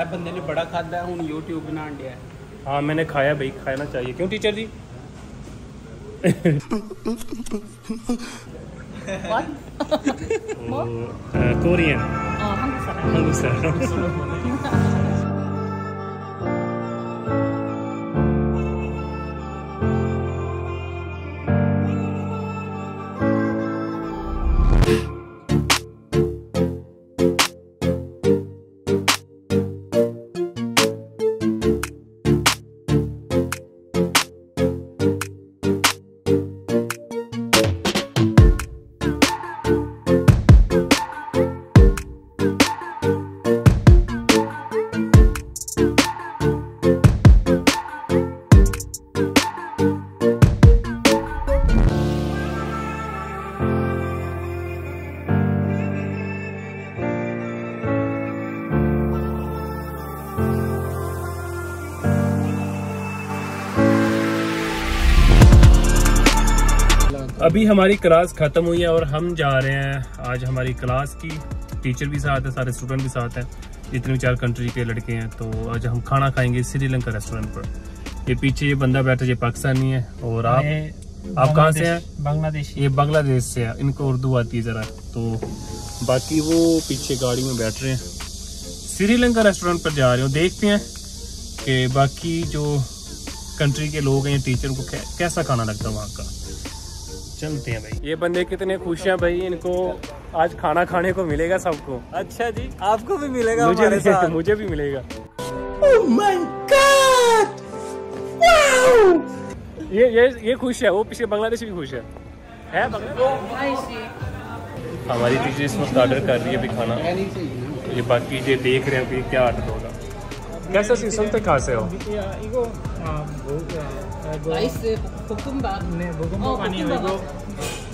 ਇਹ ਬੰਦੇ ਨੇ ਬੜਾ ਖਾਦਾ ਹੁਣ YouTube ਬਣਾਉਣ ਡਿਆ ਹਾਂ ਮੈਨੇ ਖਾਇਆ ਬਈ ਖਾਣਾ ਚਾਹੀਏ ਕਿਉਂ ਟੀਚਰ ਜੀ What? What? Uh, Korean. Oh, 한국 사람. 한국 사람. अभी हमारी क्लास खत्म हुई है और हम जा रहे हैं। आज हमारी क्लास की टीचर भी साथ है सारे स्टूडेंट भी साथ हैं। जितने भी चार कंट्री के लड़के हैं तो आज हम खाना खाएँगे श्रीलंका रेस्टोरेंट पर। ये पीछे ये बंदा बैठा ये पाकिस्तानी है और आप आप कहाँ से हैं? बांग्लादेश ये बांग्लादेश से है इनको उर्दू आती है ज़रा। तो बाकी वो पीछे गाड़ी में बैठ रहे हैं। श्रीलंका रेस्टोरेंट पर जा रहे हो देखते हैं कि बाकी जो कंट्री के लोग हैं टीचर को कैसा खाना लगता है वहाँ का। चलते हैं भाई। ये बंदे कितने खुश हैं भाई इनको आज खाना खाने को मिलेगा सबको। अच्छा जी आपको भी मिलेगा मुझे भी, साथ। मुझे भी मिलेगा। Oh ये ये ये खुश है वो पीछे बांग्लादेश भी खुश है। है हमारी टीचर इस वक्त ऑर्डर कर रही है अभी खाना। ये बाकी ये देख रहे हैं अभी क्या ऑर्डर होगा। कैसा सिस्टम तक खा से हो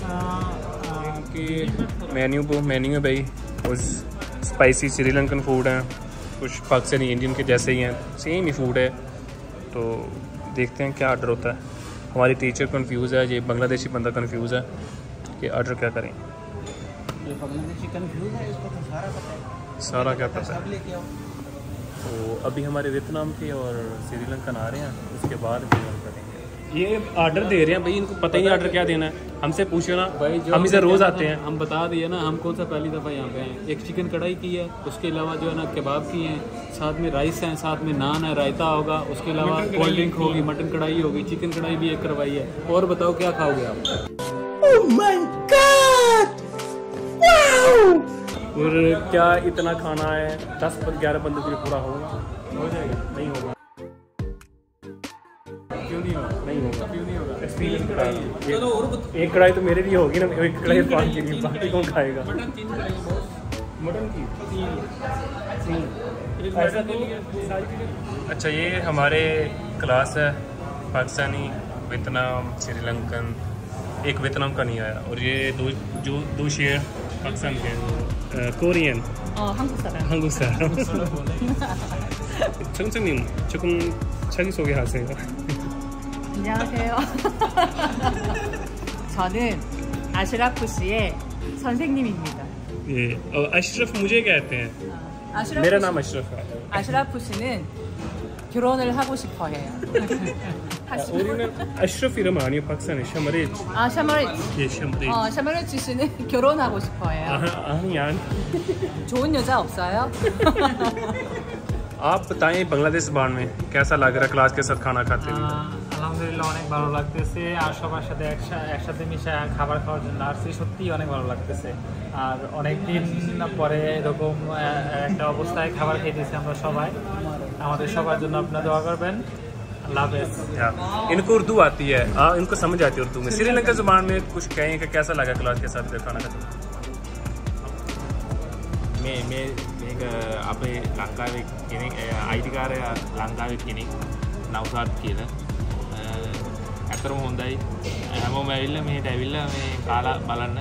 हाँ, मेन्यू वो मेन्यू है भाई। उस स्पाइसी श्रीलंकन फ़ूड हैं। कुछ पाकिस्तानी इंडियन के जैसे ही हैं सेम ही फ़ूड है। तो देखते हैं क्या ऑर्डर होता है। हमारी टीचर कंफ्यूज है ये बांग्लादेशी बंदा कंफ्यूज है कि ऑर्डर क्या करें। सारा क्या पता है। तो अभी हमारे वियतनाम के और श्रीलंकन आ रहे हैं उसके बाद करेंगे। ये ऑर्डर दे रहे हैं भाई इनको पता ही नहीं ऑर्डर क्या देना है। हमसे पूछो ना भाई जो हम इसे रोज़ आते हैं हम बता दिए ना हम कौन सा पहली दफ़ा यहाँ पे हैं? एक चिकन कढ़ाई की है उसके अलावा जो है ना कबाब की हैं साथ में राइस हैं साथ में नान है रायता होगा उसके अलावा कोल्ड ड्रिंक होगी मटन कढ़ाई होगी चिकन कढ़ाई भी एक करवाई है। और बताओ क्या खाओगे आप? और क्या इतना खाना है? दस ग्यारह बंदों के लिए पूरा होगा। हो जाएगा नहीं होगा। नहीं होगा नहीं होगा क्यों नहीं होगा एक्सपीरियंस बता रहा हूँ। चलो और बता- एक- एक कढ़ाई तो मेरे लिए होगी ना एक कढ़ाई पान के लिए बाकी कौन खाएगा मटन तीन कढ़ाई बॉस मटन की एक ऐसा मटन के तो लिए सारी चीज़ें अच्छा ये हमारे क्लास है पाकिस्तानी वियतनाम श्रीलंकन एक वियतनाम का नहीं आया और ये दो जो दो शेयर पाकिस्तान के हैं, अ, कोरियन 어, 한국 사람. 한국 사람 청청님 조금 자기 소개하세요 안녕하세요. 저는 아시라프 씨의 선생님입니다. ये और अशरफ मुझे कहते हैं 아시라프 मेरा 씨- नाम अशरफ है 아시라프 씨는 결혼을 하고 싶어 해요. 하시고. 우리는 अशरफ 이름 아니에요 पाकिस्तानी शमरेज 아, 샤머리, ये शमरेज 어, 샤머리치 씨는 결혼하고 싶어 해요. 아니 아니 좋은 여자 없어요? आप बताएं बांग्लादेश बाढ़ में कैसा लग रहा है क्लास के साथ खाना खाते हुए আহ, আলহামদুলিল্লাহ অনেক ভালো লাগতেছে। আর সবার সাথে একসাথে মিশে খাবার খাওয়ার জন্য আর সত্যিই অনেক ভালো লাগতেছে। আর অনেক দিন পরে এরকম একটা অবস্থায় খাবার খেয়েছি আমরা সবাই। আমাদের সবার জন্য আপনার দোয়া করবেন। इनको उर्दू आती है हाँ इनको समझ आती है उर्दू में श्रीलंका जुबान में कुछ कहें कि कैसा लगा क्लास के साथ खाना मैं मैं කෙනෙක් නවසාත් කියල ඇතරම හොඳයි හැමෝම ඇවිල්ල මේට ඇවිල්ල මේ කාලා බලන්න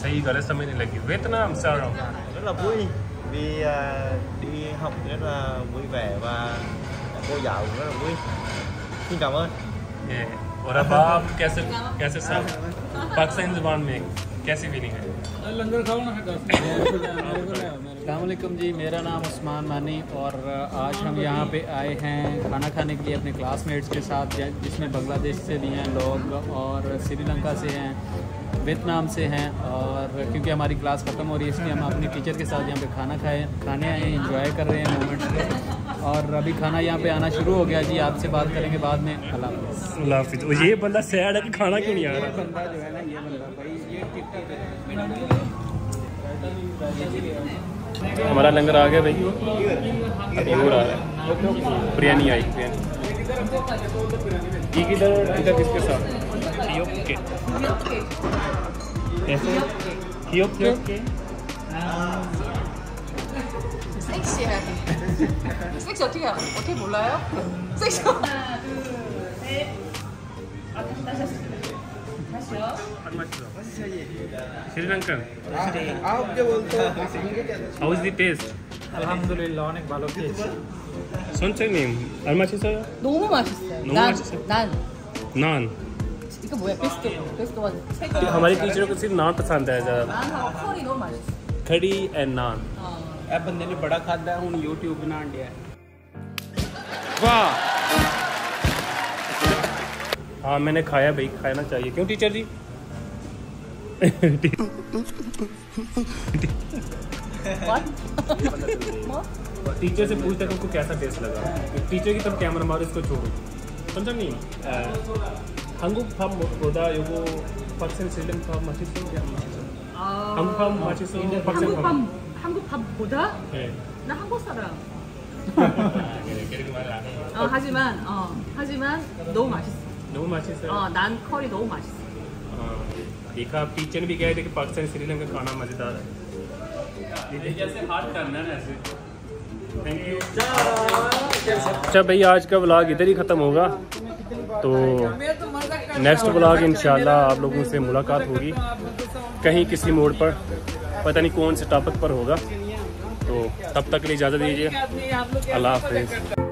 सही गलत समझ नहीं लगी वियतनाम से आ रहा हूँ rất là vui vì à, đi học rất là vui vẻ và cô giáo cũng rất là vui xin cảm ơn ये और अब आप कैसे कैसे सब पाकिस्तानी जुबान में कैसी फीलिंग है? लंगर खाओ ना जी मेरा नाम उस्मान मानी और आज हम यहाँ पे आए हैं खाना खाने के लिए अपने क्लासमेट्स के साथ जिसमें बांग्लादेश से भी हैं लोग और श्रीलंका से हैं वियतनाम से हैं और क्योंकि हमारी क्लास ख़त्म हो रही है इसलिए हम अपने टीचर के साथ यहाँ पे खाना खाए खाने आए हैं इंजॉय कर रहे हैं मोमेंट्स को और अभी खाना यहाँ पे आना शुरू हो गया जी आपसे बात करेंगे बाद में। अल्लाह और ये बंदा सैड है कि खाना क्यों नहीं आ रहा? बंदा जो है ना ये बंदा भाई ये हमारा लंगर आ गया भाई। अभी हो रहा है। बिरयानी आई। बिरयानी ये किधर इधर किसके साथ? खियोप के। ऐसे खियोप के। 섹시해. 섹시 어떻게 어떻게 몰라요? 섹시. 하나, 둘, 셋. 아, 다시 하셨어요. 다시요. श्रीलंकन आप जो बोलते हो हाउ इज द टेस्ट আলহামদুলিল্লাহ অনেক ভালো খেয়েছি 선생님 알마시서요? 너무 맛있어요. 너무 난, 맛있어요? 난 नान 이거 뭐야? 베스트 베스트 원. 세 개. हमारी टीचरों को सिर्फ नान पसंद है ज़्यादा 난하고 커리 너무 맛있어. खड़ी एंड नान 어. ਇਹ ਬੰਦੇ ਨੇ ਬੜਾ ਖਾਦਾ ਹੁਣ YouTube ਬਣਾਉਣ ਡਿਆ वाह हाँ मैंने खाया भाई खाना चाहिए क्यों टीचर जी What? 뭐? टीचर से पूछता तुमको कैसा टेस्ट लगा टीचर की तरफ कैमरा मारो इसको छोड़ो समझा नहीं 한국 밥 보다 요거 박생 실랭 밥 맛있어? 한국 밥 맛있어? 박생 한국 밥 밥 한국 밥보다 네. 나 한국 사람. 어, 하지만 어 하지만 너무 맛있어. 너무 맛있어요? 어, 난 커리 너무 맛있어. हाँ, देखा आप टीचर ने भी कह थे कि पाकिस्तान श्रीलंका खाना मज़ेदार है जैसे हाथ करना है ऐसे थैंक यू अच्छा भाई आज का व्लॉग इधर ही ख़त्म होगा तो नेक्स्ट व्लॉग इंशाल्लाह आप लोगों से मुलाकात होगी कहीं किसी मोड़ पर पता नहीं कौन से टॉपिक पर होगा। तो तब तक के लिए इजाज़त दीजिए। अल्लाह हाफिज़।